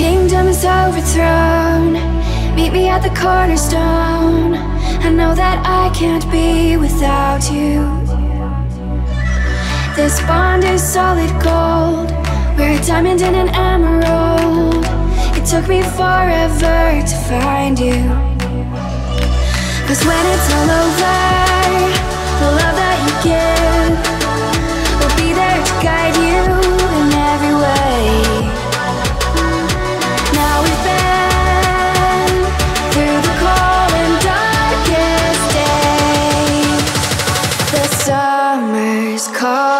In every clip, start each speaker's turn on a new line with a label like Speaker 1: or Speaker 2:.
Speaker 1: kingdom is overthrown, meet me at the cornerstone. I know that I can't be without you. This bond is solid gold. We're a diamond and an emerald. It took me forever to find you. Cause when it's all over, the love that you give will be there to guide you in every way. Now we've been through the cold and darkest day. The summer's calling.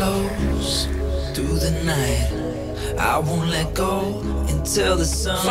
Speaker 2: close through the night. I won't let go until the sun. So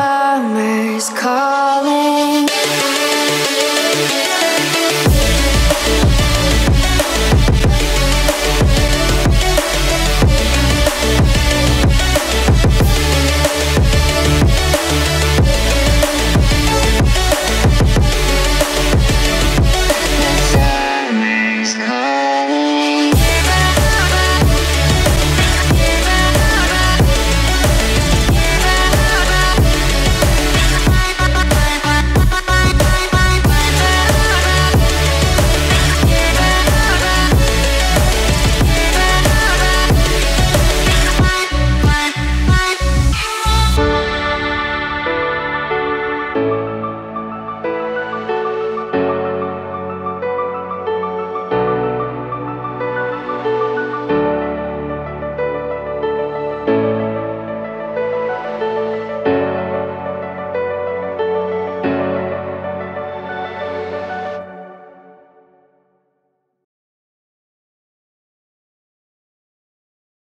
Speaker 1: summer's calling.